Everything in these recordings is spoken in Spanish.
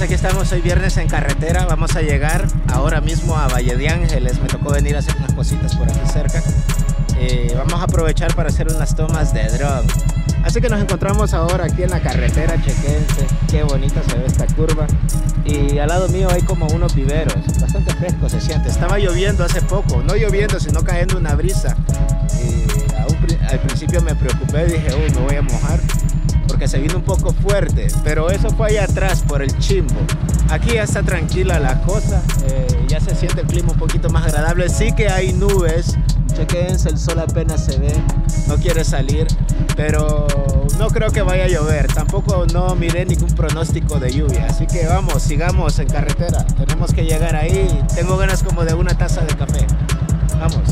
aquí estamos hoy viernes en carretera. Vamos a llegar ahora mismo a Valle de Ángeles. Me tocó venir a hacer unas cositas por aquí cerca. Eh, vamos a aprovechar para hacer unas tomas de drone. Así que nos encontramos ahora aquí en la carretera, chequense, qué bonita se ve esta curva. Y al lado mío hay como unos viveros, bastante fresco se siente. Estaba lloviendo hace poco, no lloviendo, sino cayendo una brisa. Al principio me preocupé, dije, uy, me voy a mojar, porque se vino un poco fuerte. Pero eso fue allá atrás, por el chimbo. Aquí ya está tranquila la cosa, eh, ya se siente el clima un poquito más agradable. Sí que hay nubes, chequense, el sol apenas se ve, no quiere salir, pero no creo que vaya a llover. Tampoco no miré ningún pronóstico de lluvia, así que vamos, sigamos en carretera. Tenemos que llegar ahí. Tengo ganas como de una taza de café. Vamos.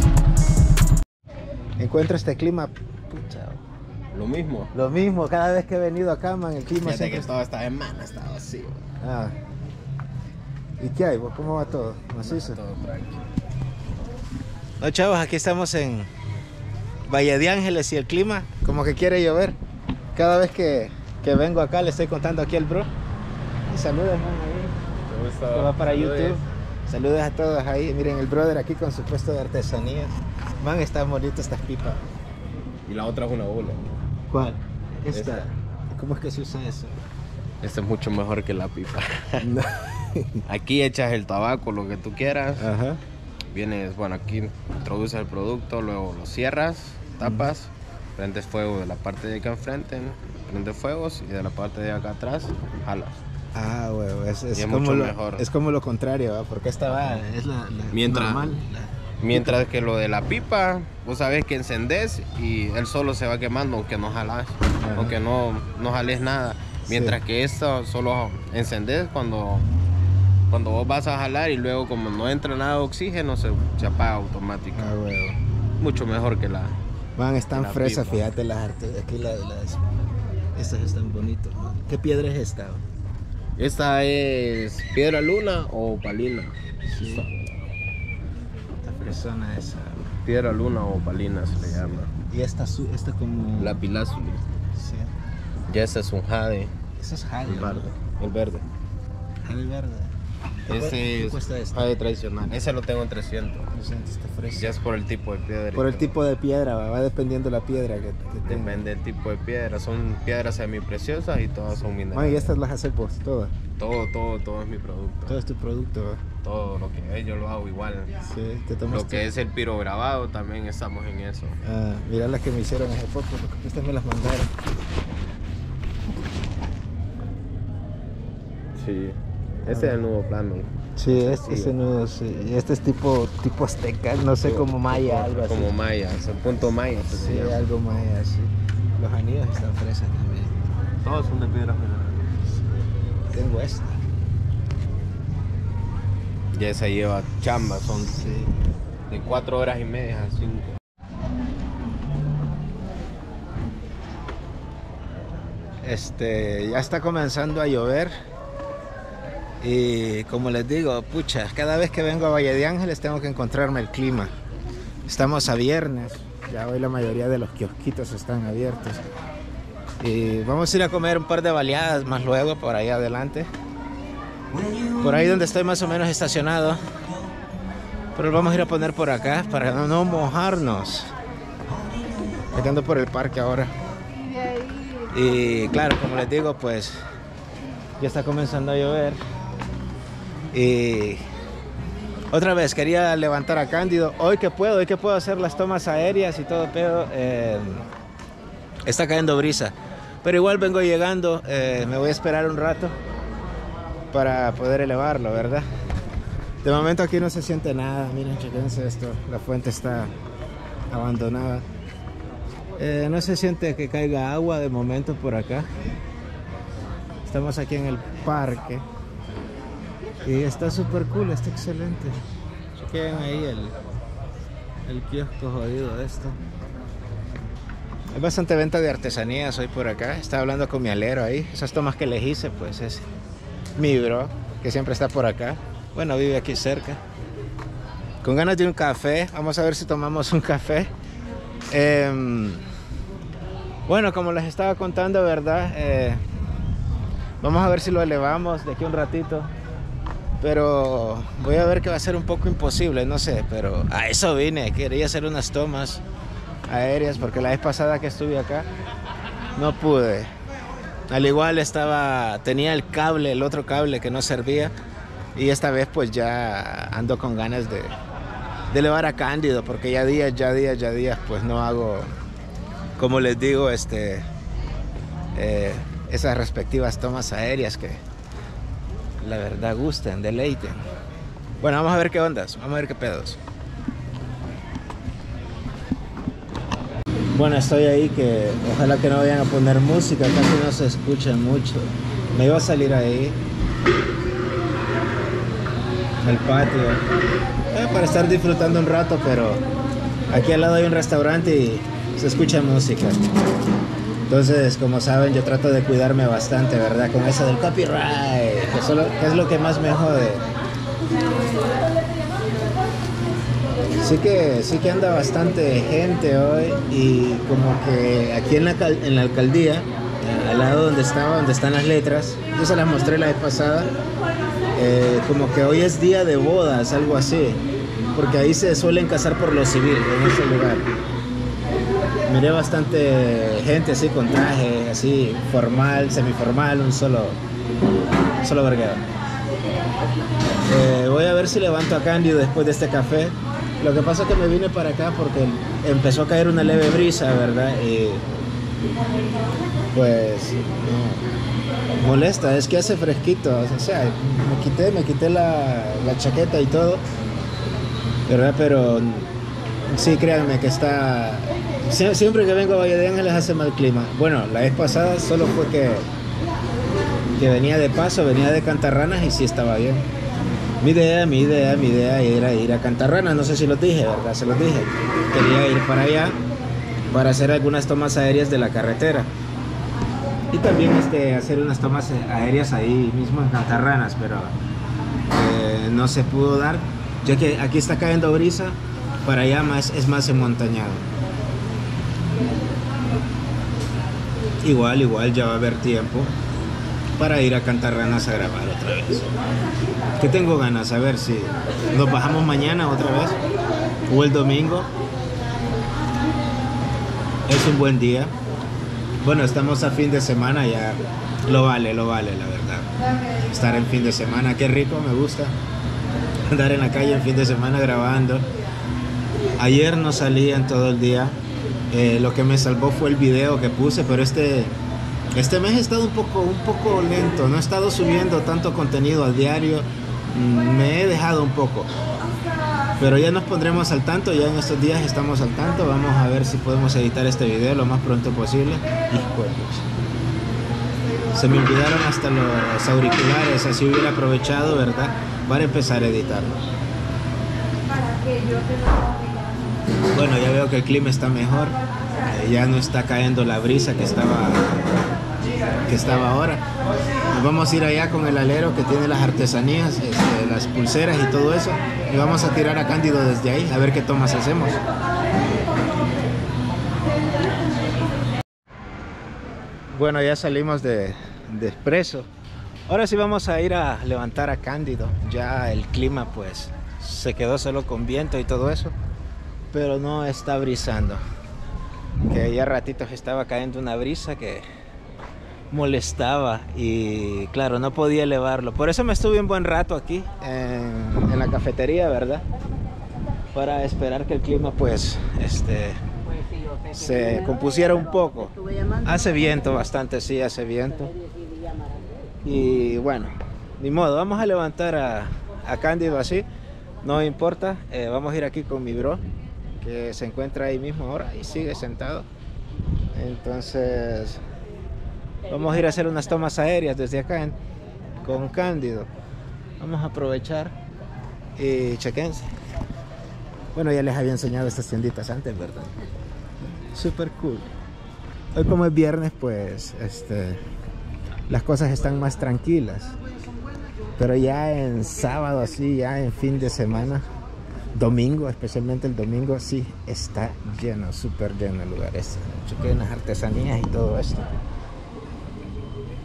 Encuentro este clima, Lo mismo. lo mismo, cada vez que he venido acá, man, el clima Fíjate siempre que toda esta semana estaba así. Ah. ¿Y qué hay? vos? ¿Cómo va todo? ¿Macizo? Todo tranquilo. No, chavos, aquí estamos en Valle de Ángeles y el clima como que quiere llover. Cada vez que, que vengo acá le estoy contando aquí al bro. Y saludos, man, ahí. Que va para YouTube. Saludos a todos ahí. Miren, el brother aquí con su puesto de artesanías. Man, está bonito estas pipas. Y la otra es una bola. ¿Cuál? Esta. ¿Cómo es que se usa eso? Esta es mucho mejor que la pipa. Aquí echas el tabaco, lo que tú quieras. Ajá. Vienes, bueno, aquí introduces el producto, luego lo cierras, tapas, prendes fuego de la parte de acá enfrente, prendes fuegos y de la parte de acá atrás, jalas. Ah, huevo, es, es Y es como mucho lo, mejor. es como lo contrario, ¿va? porque esta va, es la, la Mientras- normal. Mientras que lo de la pipa, vos sabés que encendés y él solo se va quemando aunque no jalas, Ajá. aunque no, no jales nada. Mientras Sí. que esto solo encendés cuando, cuando vos vas a jalar y luego como no entra nada de oxígeno se, se apaga automático. Ah, huevo. Mucho mejor que la... Man, están fresas, fíjate las artes. Aquí la- las. Estas están bonitas. ¿Qué piedra es esta? Esta es piedra luna o palina. Sí. Esta fresona esa. Piedra luna o palina se le llama. Y esta, su- esta como. La pilázuli. Sí. Ya esta es un jade. Esa es jade. El verde. ¿no? El verde. Jade verde. ¿Qué cu- Ese es esta? jade tradicional. Ese lo tengo en 300. Está fresa. Ya es por el tipo de piedra. Por el tipo de piedra, va, va dependiendo la piedra que, que tenga. Depende del tipo de piedra. Son piedras semipreciosas y todas son minerales. Man, y estas las haces vos, todas. Todo, todo, todo es mi producto. Todo es tu producto, va. Todo lo que es, yo lo hago igual. Sí, te tomas Lo que es el piro grabado, también estamos en eso. Ah, mira las que me hicieron hace poco, porque estas me las mandaron. Sí. Ese es el nuevo plano. Sí, este, ese nudo, sí. Y Este es tipo, tipo azteca, no sé, como maya, algo así. Como maya, es el punto maya. Sí, llama. algo maya, sí. Los anillos están fresas también. Todos son de minerales. Tengo esta. Ya esa lleva chamba, son de 4 horas y media a 5. Este, ya está comenzando a llover. Y como les digo, pucha, cada vez que vengo a Valle de Ángeles tengo que encontrarme el clima. Estamos a viernes, ya hoy la mayoría de los kiosquitos están abiertos. Y vamos a ir a comer un par de baleadas más luego, por ahí adelante. Por ahí donde estoy más o menos estacionado. Pero lo vamos a ir a poner por acá para no, no mojarnos. Ando por el parque ahora. Y claro, como les digo, pues ya está comenzando a llover. Y otra vez quería levantar a Cándido. Hoy que puedo, hoy que puedo hacer las tomas aéreas y todo, pero eh, está cayendo brisa. Pero igual vengo llegando, eh, me voy a esperar un rato para poder elevarlo, ¿verdad? De momento aquí no se siente nada. Miren, chequense esto. La fuente está abandonada. Eh, no se siente que caiga agua de momento por acá. Estamos aquí en el parque. Y está súper cool, está excelente. Chequen ahí el, el kiosco jodido de esto. Hay bastante venta de artesanías hoy por acá. Estaba hablando con mi alero ahí. Esas tomas que les hice, pues es mi bro, que siempre está por acá. Bueno, vive aquí cerca. Con ganas de un café. Vamos a ver si tomamos un café. Em, bueno, como les estaba contando, ¿verdad? Eh, Vamos a ver si lo elevamos de aquí un ratito. Pero voy a ver que va a ser un poco imposible, no sé, pero a eso vine. Quería hacer unas tomas aéreas porque la vez pasada que estuve acá no pude. Al igual estaba, tenía el cable, el otro cable que no servía. Y esta vez pues ya ando con ganas de, de elevar a Cándido porque ya días, ya días, ya días pues no hago, como les digo, este, eh, esas respectivas tomas aéreas que la verdad gusten, deleiten. Bueno, vamos a ver qué ondas, vamos a ver qué pedos. Bueno, estoy ahí que ojalá que no vayan a poner música, casi no se escucha mucho. Me iba a salir ahí al patio eh, para estar disfrutando un rato, pero aquí al lado hay un restaurante y se escucha música. Entonces, como saben, yo trato de cuidarme bastante, ¿verdad? Con eso del copyright, que, es lo que más me jode. Sí que, sí que anda bastante gente hoy y como que aquí en la, en la alcaldía, eh, al lado donde estaba, donde están las letras, yo se las mostré la vez pasada, eh, como que hoy es día de bodas, algo así, porque ahí se suelen casar por lo civil en ese lugar miré bastante gente así con traje, así formal, semiformal, un solo, un solo verguero. Eh, voy a ver si levanto a Candy después de este café. Lo que pasa es que me vine para acá porque empezó a caer una leve brisa, ¿verdad? Y pues molesta, es que hace fresquito, o sea, me quité, me quité la, chaqueta y todo, ¿verdad? Pero sí, créanme que está siempre que vengo a Valle de Ángeles hace mal clima. Bueno, la vez pasada solo fue que, que venía de paso, venía de Cantarranas y sí estaba bien. Mi idea, mi idea, mi idea era ir a Cantarranas, no sé si lo dije, ¿verdad? Se lo dije. Quería ir para allá para hacer algunas tomas aéreas de la carretera. Y también este, hacer unas tomas aéreas ahí mismo en Cantarranas, pero eh, no se pudo dar, ya que aquí está cayendo brisa, para allá más, es más enmontañado. Igual, igual ya va a haber tiempo para ir a Cantarranas a grabar otra vez. Que tengo ganas, a ver si nos bajamos mañana otra vez o el domingo. Es un buen día. Bueno, estamos a fin de semana, ya lo vale, lo vale, la verdad. Estar en fin de semana, qué rico, me gusta. Andar en la calle en fin de semana grabando. Ayer no salí en todo el día, eh, lo que me salvó fue el video que puse, pero este, este mes he estado un poco, un poco lento, no he estado subiendo tanto contenido al diario, mm, me he dejado un poco. Pero ya nos pondremos al tanto, ya en estos días estamos al tanto, vamos a ver si podemos editar este video lo más pronto posible. Se me olvidaron hasta los auriculares, así hubiera aprovechado, ¿verdad? Para empezar a editarlo. Bueno, ya veo que el clima está mejor. Eh, ya no está cayendo la brisa que estaba que estaba ahora. Nos vamos a ir allá con el alero que tiene las artesanías, este, las pulseras y todo eso. Y vamos a tirar a Cándido desde ahí, a ver qué tomas hacemos. Bueno, ya salimos de, de Expreso. Ahora sí vamos a ir a levantar a Cándido. Ya el clima pues se quedó solo con viento y todo eso pero no está brisando. Que ya ratitos estaba cayendo una brisa que molestaba y claro, no podía elevarlo. Por eso me estuve un buen rato aquí en, la cafetería, ¿verdad? Para esperar que el clima pues este se compusiera un poco. Hace viento bastante, sí, hace viento. Y bueno, ni modo, vamos a levantar a, a Cándido así. No importa, eh, vamos a ir aquí con mi bro que se encuentra ahí mismo ahora y sigue sentado. Entonces, vamos a ir a hacer unas tomas aéreas desde acá con Cándido. Vamos a aprovechar y chequense. Bueno, ya les había enseñado estas tienditas antes, ¿verdad? Super cool. Hoy como es viernes, pues este las cosas están más tranquilas. Pero ya en sábado así, ya en fin de semana, domingo, especialmente el domingo, sí está lleno, súper lleno el lugar. Este. Chequen las artesanías y todo esto.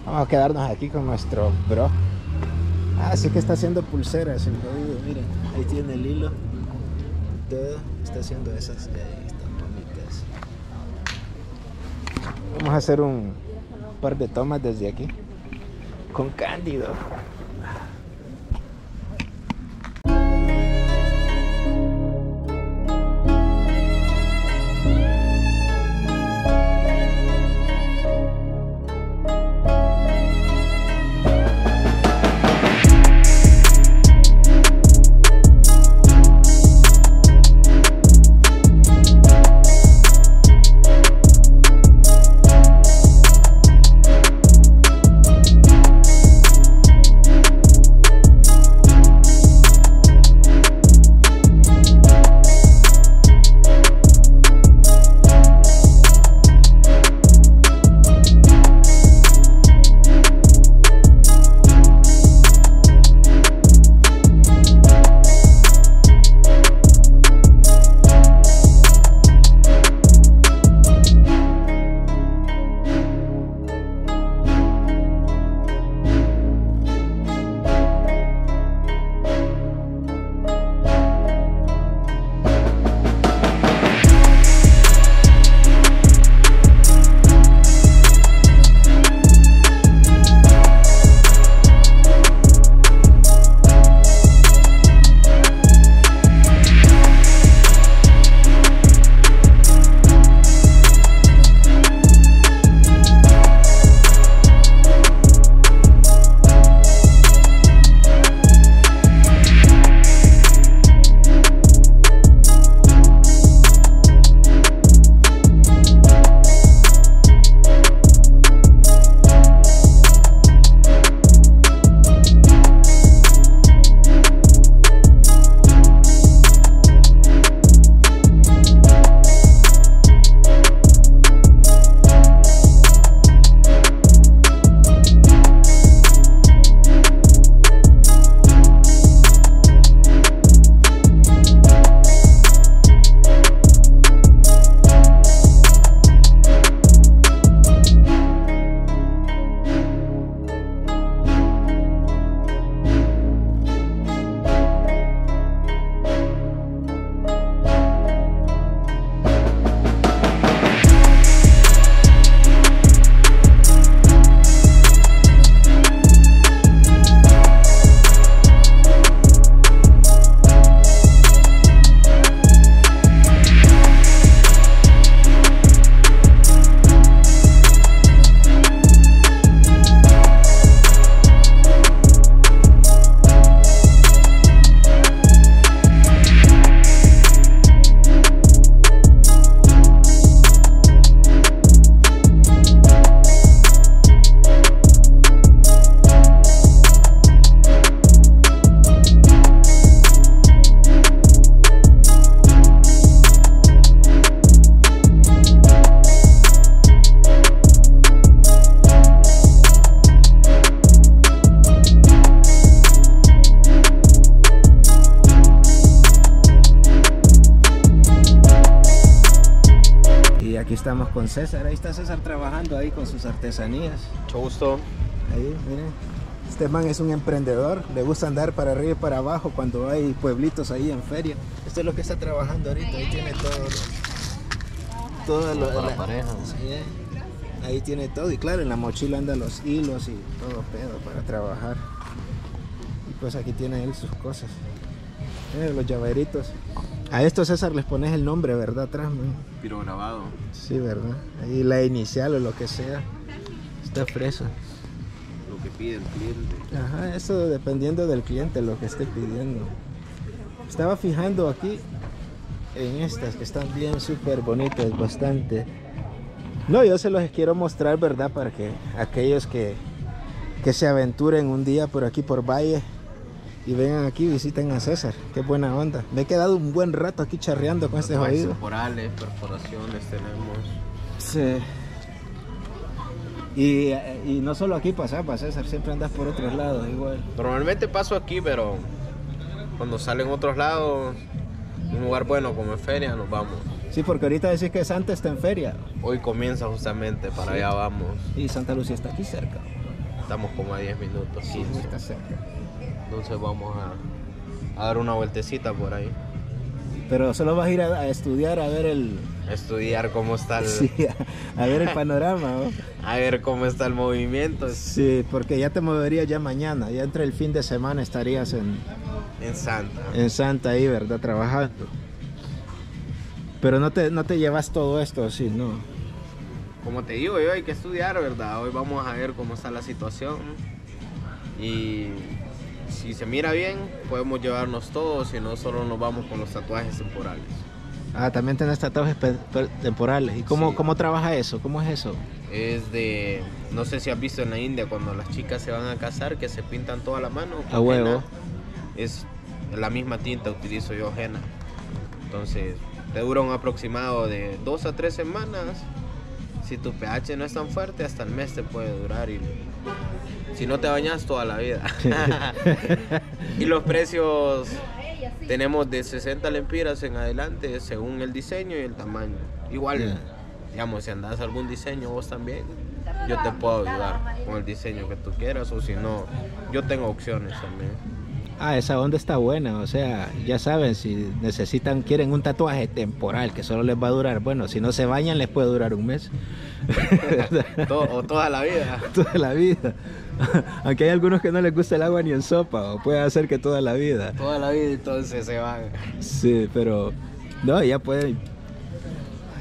Vamos a quedarnos aquí con nuestro bro. Ah, sí que está haciendo pulseras el jodido, miren. Ahí tiene el hilo. Todo. Está haciendo esas que ahí están bonitas. Vamos a hacer un par de tomas desde aquí. Con Cándido. Estamos con César. Ahí está César trabajando ahí con sus artesanías. Mucho gusto. Ahí, miren. Este man es un emprendedor, le gusta andar para arriba y para abajo cuando hay pueblitos ahí en feria. Esto es lo que está trabajando ahorita, ahí tiene todo. Todo lo, Para la- pareja. Sí, eh. ahí tiene todo y claro, en la mochila andan los hilos y todo pedo para trabajar. Y pues aquí tiene él sus cosas. Miren los llaveritos. A estos César les pones el nombre, ¿verdad? Atrás, man? Piro grabado. Sí, ¿verdad? Ahí la inicial o lo que sea. Está fresa. Lo que pide el cliente. Ajá, eso dependiendo del cliente, lo que esté pidiendo. Estaba fijando aquí en estas que están bien súper bonitas, bastante. No, yo se los quiero mostrar, ¿verdad? Para que aquellos que, que se aventuren un día por aquí, por Valle, y vengan aquí, visiten a César. Qué buena onda. Me he quedado un buen rato aquí charreando con este jodido. Temporales, perforaciones tenemos. Sí. Y, y no solo aquí pasa, para César, siempre andas por otros lados igual. Normalmente paso aquí, pero cuando salen otros lados, un lugar bueno como en feria, nos vamos. Sí, porque ahorita decís que Santa está en feria Hoy comienza justamente, para allá vamos. y Santa Lucía está aquí cerca. Estamos como a 10 minutos, 15. Está cerca. Entonces vamos a, a dar una vueltecita por ahí. Pero solo vas a ir a, a estudiar, a ver el... Estudiar cómo está el, Sí, a, a ver el panorama, ¿no? a ver cómo está el movimiento Sí, porque ya te moverías ya mañana, ya entre el fin de semana estarías en, en Santa. en Santa ahí, ¿verdad? Trabajando. Pero no te, no te llevas todo esto así, ¿no? Como te digo, yo hay que estudiar, ¿verdad? Hoy vamos a ver cómo está la situación. Y si se mira bien, podemos llevarnos todo, si no, solo nos vamos con los tatuajes temporales. Ah, también tenés tatuajes temporales. ¿Y cómo, Sí. cómo trabaja eso? ¿Cómo es eso? Es de, no sé si has visto en la India cuando las chicas se van a casar que se pintan toda la mano. con A huevo. henna. Es la misma tinta utilizo yo henna. Entonces, te dura un aproximado de dos a tres semanas. Si tu pH no es tan fuerte, hasta el mes te puede durar y si no te bañas toda la vida. y los precios tenemos de 60 lempiras en adelante según el diseño y el tamaño. Igual, Ya. digamos, si andas algún diseño vos también, yo te puedo ayudar con el diseño que tú quieras o si no, yo tengo opciones también. Ah, esa onda está buena, o sea, ya saben, si necesitan, quieren un tatuaje temporal que solo les va a durar, bueno, si no se bañan les puede durar un mes. O toda la vida. toda la vida. Aunque hay algunos que no les gusta el agua ni en sopa, o puede hacer que toda la vida. Toda la vida entonces se van. Sí, pero no, ya pueden.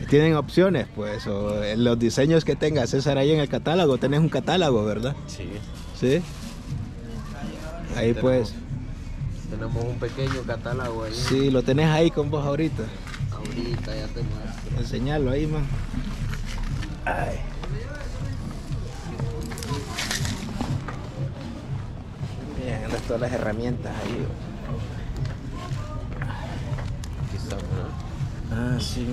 Tienen opciones, pues, o en los diseños que tenga César ahí en el catálogo, tenés un catálogo, ¿verdad? Sí. Sí. Ahí Tenemos- pues, Tenemos un pequeño catálogo ahí. sí, lo tenés ahí con vos ahorita. Ahorita ya te muestro. Enseñarlo ahí, man. Ay. Andas todas las herramientas ahí. Aquí está. Ah, sí.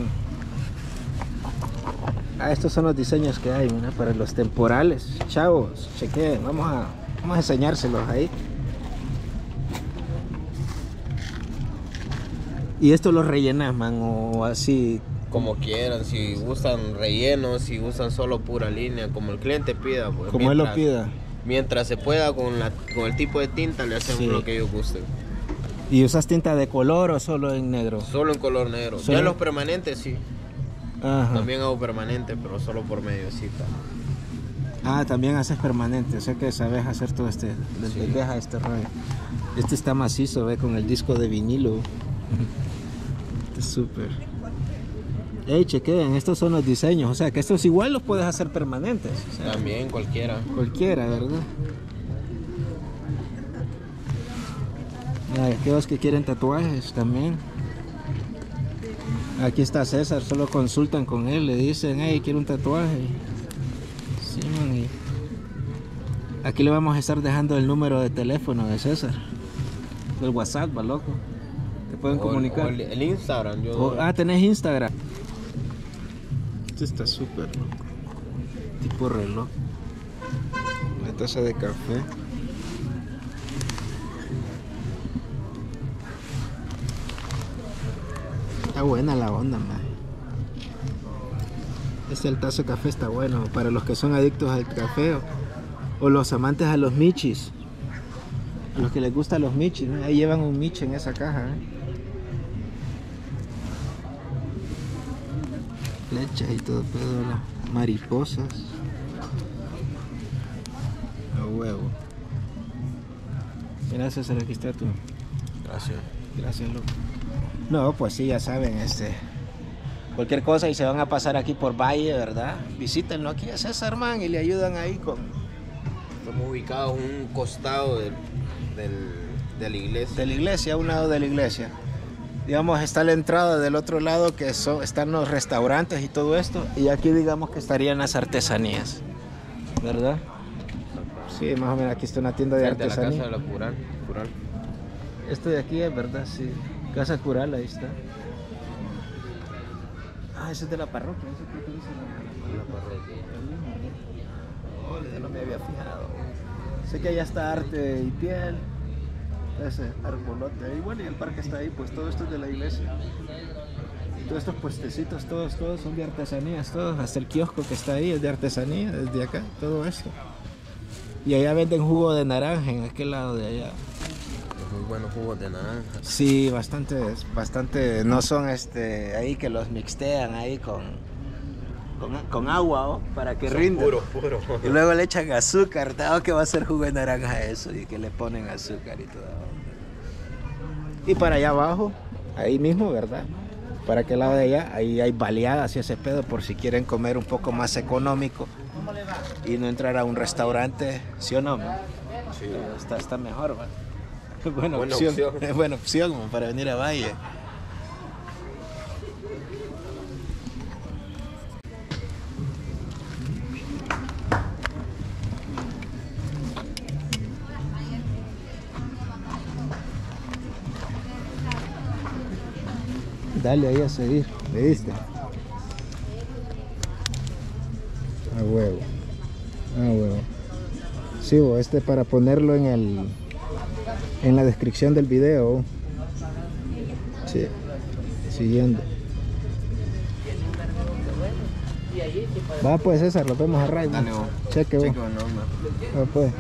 Ah, estos son los diseños que hay, mira, para los temporales. Chavos, chequeen, vamos a, vamos a enseñárselos ahí. Y esto los rellenas, man, o así. Como quieran, si gustan rellenos, si gustan solo pura línea, como el cliente pida, pues. Como él lo mientras- pida. Mientras se pueda con, la, con el tipo de tinta, le hacemos Sí. lo que ellos gusten. ¿Y usas tinta de color o solo en negro? Solo en color negro. Solo- Ya los permanentes sí. Ajá. También hago permanente, pero solo por mediocita. Ah, también haces permanente, o sea que sabes hacer todo este, Sí. entendés a este rollo. Este está macizo, ve, con el disco de vinilo. Este es súper. Ey, chequeen, estos son los diseños, o sea que estos igual los puedes hacer permanentes. o sea, También cualquiera. cualquiera, ¿verdad? Aquellos que quieren tatuajes también. Aquí está César, solo consultan con él, le dicen, hey, quiero un tatuaje. Sí, man, y Aquí le vamos a estar dejando el número de teléfono de César. Del WhatsApp, va loco. Te pueden O- comunicar. o el, el Instagram, yo. O- ah, tenés Instagram. Este está súper. Tipo reloj. Una taza de café. Está buena la onda, man. Este el tazo de café está bueno para los que son adictos al café o, o los amantes a los michis. A los que les gustan los michis, ahí llevan un michi en esa caja. ¿eh? Flechas y todo, pedo, las mariposas. A huevo. Gracias, aquí está tu. Gracias. Gracias, loco. No, pues sí, ya saben, este. Cualquier cosa y se van a pasar aquí por Valle, ¿verdad? Visítenlo aquí a César Man y le ayudan ahí con Estamos ubicados en un costado del, del- de la iglesia. de la iglesia, a un lado de la iglesia. Digamos, está la entrada del otro lado que son, están los restaurantes y todo esto. Y aquí digamos que estarían las artesanías. ¿Verdad? Sí, más o menos aquí está una tienda de Frente a la casa de la Cural. Cural. Esto de aquí es verdad, sí. Casa Cural, ahí está. Ah, ese es de la parroquia. Eso que dice la, La parroquia. No me había fijado. Sé que allá está arte y piel. Ese arbolote. Y bueno, y el parque está ahí, pues todo esto es de la iglesia. Todos estos puestecitos, todos, todos son de artesanías, todos. Hasta el kiosco que está ahí es de artesanía, desde acá, todo esto. Y allá venden jugo de naranja en aquel lado de allá. Muy buenos jugos de naranja. Sí, bastante, bastante, no son este, ahí que los mixtean ahí con, con, con agua ¿o? para que Son rinda. Puro, puro. Y luego le echan azúcar, ¿sabes que va a ser jugo de naranja eso? Y que le ponen azúcar y todo. Y para allá abajo, ahí mismo, ¿verdad? Para aquel lado de allá, ahí hay baleadas y ese pedo por si quieren comer un poco más económico y no entrar a un restaurante, ¿sí o no? man? Sí. Está, está mejor, ¿va? Buena, Buena opción. opción. Es buena opción man, para venir a Valle. Dale ahí a seguir, ¿le diste? A huevo. A huevo. Sí, bo, este para ponerlo en el en la descripción del video. Sí. Siguiendo. Va pues César, lo vemos a Ray. Dale, vos. Cheque, no, no. Va, pues.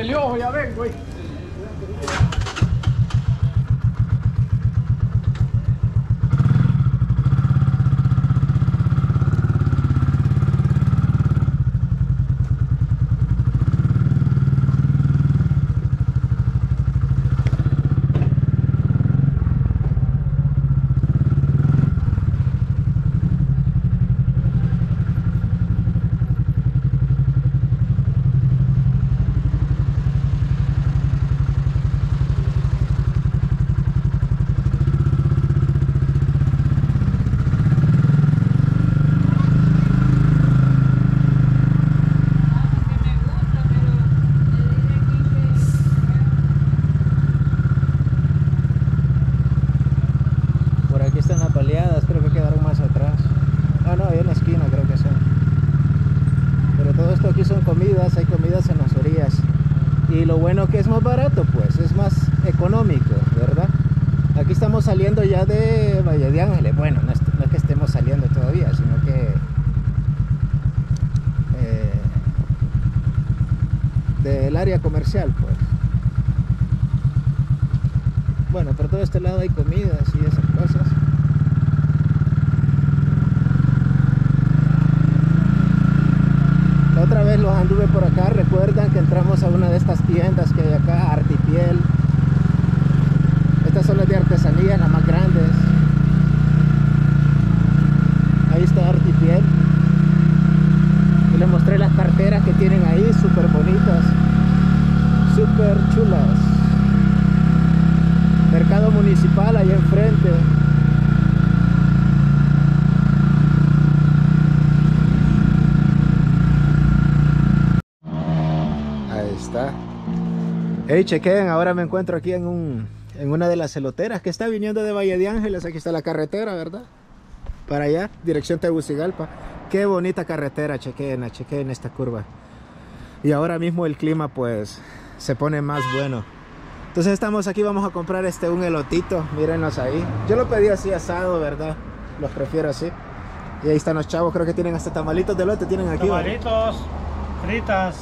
El ojo, ya ven, güey. Por aquí están las baleadas, creo que quedaron más atrás. Ah, no, ahí en la esquina creo que son. Pero todo esto aquí son comidas, hay comidas en las orillas. Y lo bueno que es más barato, pues, es más económico, ¿verdad? Aquí estamos saliendo ya de Valle de Ángeles. Bueno, no es, que estemos saliendo todavía, sino que... eh, del área comercial, pues. Bueno, por todo este lado hay comidas y esas cosas. Otra vez los anduve por acá, recuerdan que entramos a una de estas tiendas que hay acá, Artipiel. Estas son las de artesanía, las más grandes. Ahí está Artipiel. Y les mostré las carteras que tienen ahí, súper bonitas, súper chulas. Mercado municipal ahí enfrente. Ahí está. Hey, chequen, ahora me encuentro aquí en un en una de las celoteras que está viniendo de Valle de Ángeles. Aquí está la carretera, ¿verdad? Para allá, dirección Tegucigalpa. Qué bonita carretera, chequen, chequen esta curva. Y ahora mismo el clima pues se pone más bueno. Entonces estamos aquí, vamos a comprar este un elotito, mírenlos ahí. Yo lo pedí así asado, ¿verdad? Los prefiero así. Y ahí están los chavos, creo que tienen hasta tamalitos de elote, tienen aquí. Tamalitos, fritas,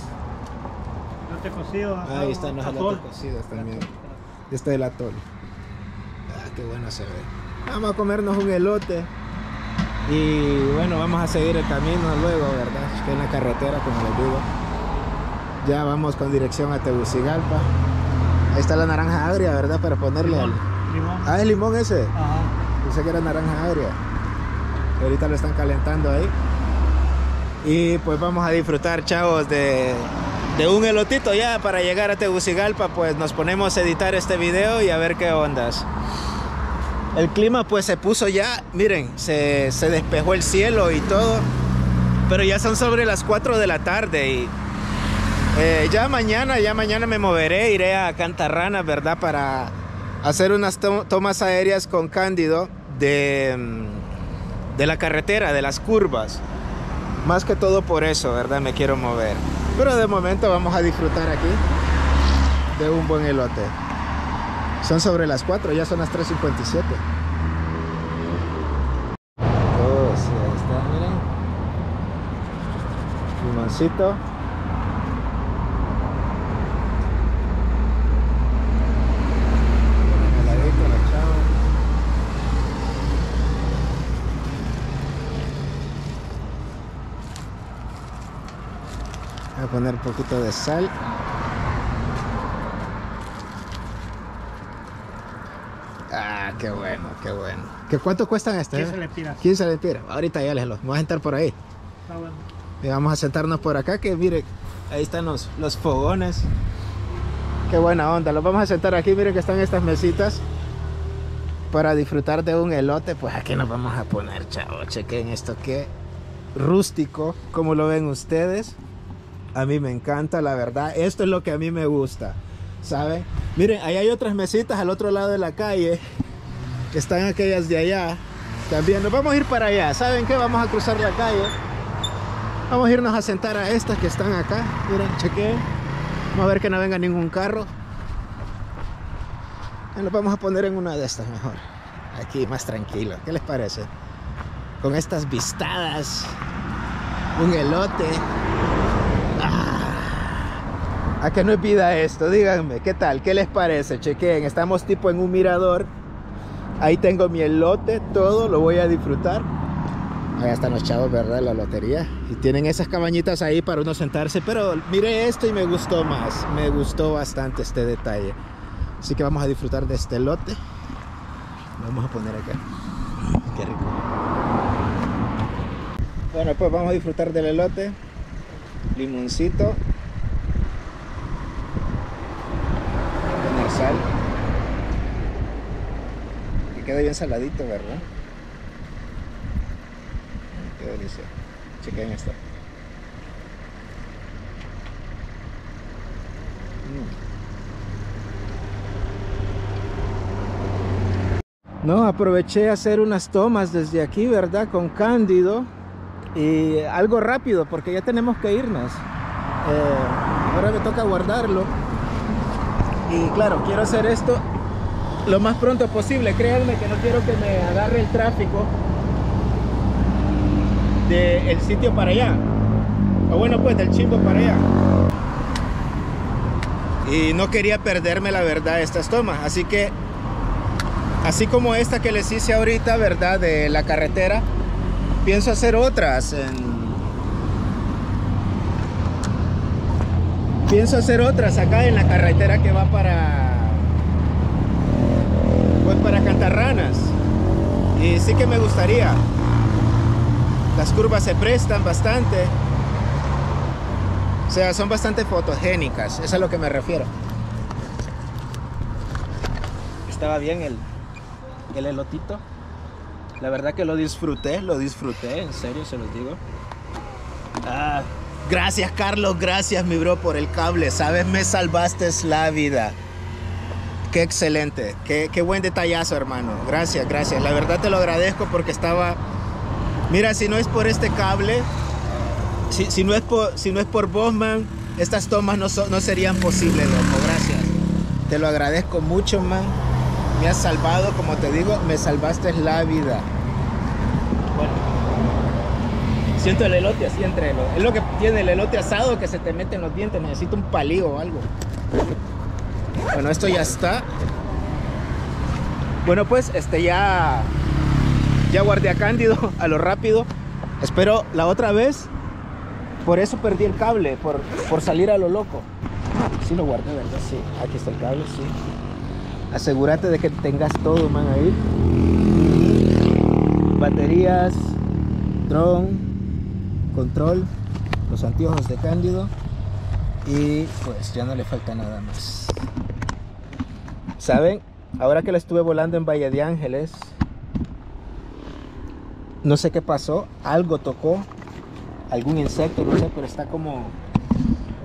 lote cocido. Ahí están los elotes cocidos también. Y este del atol. Ah, qué bueno se ve. Vamos a comernos un elote. Y bueno, vamos a seguir el camino luego, ¿verdad? Estoy en la carretera, como les digo. Ya vamos con dirección a Tegucigalpa. Ahí está la naranja agria, ¿verdad? Para ponerle al... Limón. Ah, es limón ese. Ajá. Pensé que era naranja agria. Ahorita lo están calentando ahí. Y pues vamos a disfrutar, chavos, de, de un elotito ya para llegar a Tegucigalpa. Pues nos ponemos a editar este video y a ver qué ondas. El clima pues se puso ya, miren, se, se despejó el cielo y todo. Pero ya son sobre las 4 de la tarde y eh, ya mañana, ya mañana me moveré, iré a Cantarrana, ¿verdad? Para hacer unas to tomas aéreas con Cándido de, mm, de la carretera, de las curvas. Más que todo por eso, ¿verdad? Me quiero mover. Pero de momento vamos a disfrutar aquí de un buen elote. Son sobre las 4, ya son las 3.57. Oh, sí, ahí está, miren. Limoncito. Heladito, la chava. Voy a poner un poquito de sal. Ah, qué bueno, qué bueno. ¿Qué cuánto cuestan estas? 15 lempiras. 15 lempiras. Ahorita ya les los. Vamos a sentar por ahí. Está bueno. Y vamos a sentarnos por acá, que mire, ahí están los, los fogones. Qué buena onda. Los vamos a sentar aquí, miren que están estas mesitas. Para disfrutar de un elote, pues aquí nos vamos a poner, chavo. Chequen esto, qué rústico, como lo ven ustedes. A mí me encanta, la verdad. Esto es lo que a mí me gusta, ¿saben? Miren, ahí hay otras mesitas al otro lado de la calle. Que están aquellas de allá. También nos vamos a ir para allá. ¿Saben qué? Vamos a cruzar la calle. Vamos a irnos a sentar a estas que están acá. Miren, chequeen. Vamos a ver que no venga ningún carro. Nos vamos a poner en una de estas mejor. Aquí, más tranquilo. ¿Qué les parece? Con estas vistadas. Un elote. ¿A que no es esto? Díganme, ¿qué tal? ¿Qué les parece? Chequeen. Estamos tipo en un mirador. Ahí tengo mi elote, todo. Lo voy a disfrutar. Ahí están los chavos, ¿verdad? La lotería. Y tienen esas cabañitas ahí para uno sentarse. Pero mire esto y me gustó más. Me gustó bastante este detalle. Así que vamos a disfrutar de este lote. Vamos a poner acá. Qué rico. Bueno, pues vamos a disfrutar del elote. Limoncito. Poner sal. Que quede bien saladito, ¿verdad? Qué delicia. Chequen esto. Mm. No, aproveché a hacer unas tomas desde aquí, ¿verdad? Con Cándido. Y algo rápido, porque ya tenemos que irnos. Eh, ahora me toca guardarlo. Y claro, quiero hacer esto lo más pronto posible. Créanme que no quiero que me agarre el tráfico del sitio para allá. O bueno, pues del chimbo para allá. Y no quería perderme la verdad estas tomas. Así que, así como esta que les hice ahorita, ¿verdad? De la carretera, pienso hacer otras. En... Pienso hacer otras acá en la carretera que va para... Pues para Cantarranas. Y sí que me gustaría. Las curvas se prestan bastante. O sea, son bastante fotogénicas. Eso es a lo que me refiero. Estaba bien el, el elotito. La verdad que lo disfruté, lo disfruté, en serio se los digo. Ah, gracias Carlos, gracias mi bro por el cable. Sabes, me salvaste la vida. Qué excelente, qué, qué buen detallazo hermano. Gracias, gracias. La verdad te lo agradezco porque estaba... Mira, si no es por este cable, si, si no, es por, si no es por vos, man, estas tomas no, no serían posibles, loco. Gracias. Te lo agradezco mucho, man. Me has salvado, como te digo, me salvaste la vida. Bueno. Siento el elote así entre los... Es lo que tiene el elote asado que se te mete en los dientes. Necesito un palillo o algo. Bueno, esto ya está. Bueno, pues este ya... Ya guardé a Cándido a lo rápido. Espero la otra vez. Por eso perdí el cable, por, por salir a lo loco. Sí lo guardé, ¿verdad? Sí. Aquí está el cable, sí. Asegúrate de que tengas todo, man, ahí. Baterías, dron, control, los anteojos de Cándido y pues ya no le falta nada más. ¿Saben? Ahora que la estuve volando en Valle de Ángeles, no sé qué pasó, algo tocó, algún insecto, no sé, pero está como,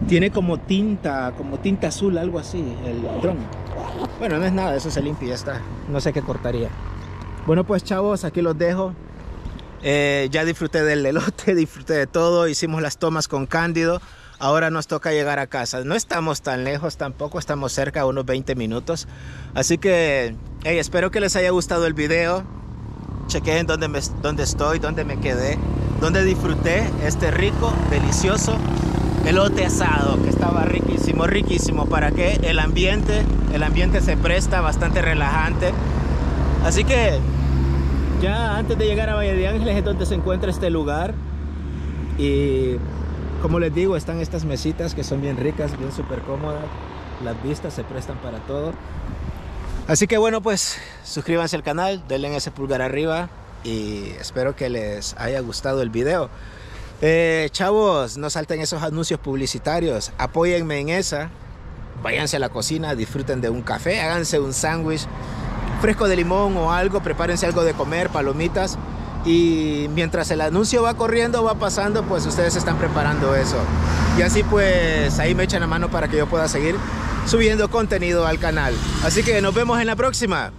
tiene como tinta, como tinta azul, algo así, el dron. Bueno, no es nada, eso se limpia y ya está, no sé qué cortaría. Bueno pues chavos, aquí los dejo. Eh, ya disfruté del elote, disfruté de todo, hicimos las tomas con Cándido. Ahora nos toca llegar a casa. No estamos tan lejos tampoco, estamos cerca, unos 20 minutos. Así que, hey, espero que les haya gustado el video. Chequen dónde, me, dónde estoy, dónde me quedé, dónde disfruté este rico, delicioso elote asado, que estaba riquísimo, riquísimo. ¿Para que El ambiente, el ambiente se presta bastante relajante. Así que ya antes de llegar a Valle de Ángeles es donde se encuentra este lugar. Y como les digo, están estas mesitas que son bien ricas, bien súper cómodas. Las vistas se prestan para todo. Así que bueno, pues suscríbanse al canal, denle en ese pulgar arriba y espero que les haya gustado el video. Eh, chavos, no salten esos anuncios publicitarios, apóyenme en esa. Váyanse a la cocina, disfruten de un café, háganse un sándwich fresco de limón o algo, prepárense algo de comer, palomitas y mientras el anuncio va corriendo, va pasando, pues ustedes están preparando eso. Y así pues ahí me echan la mano para que yo pueda seguir subiendo contenido al canal. Así que nos vemos en la próxima.